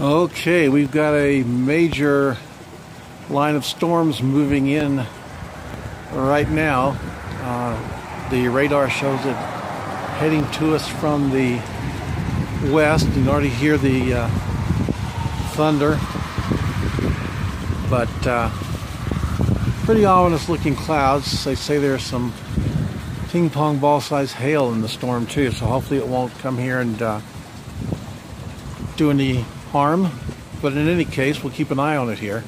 Okay, we've got a major line of storms moving in right now. Uh, the radar shows it heading to us from the west. You can already hear the uh, thunder, but uh, pretty ominous looking clouds. They say there's some ping pong ball size hail in the storm too, so hopefully it won't come here and uh, do any harm. But in any case, we'll keep an eye on it here.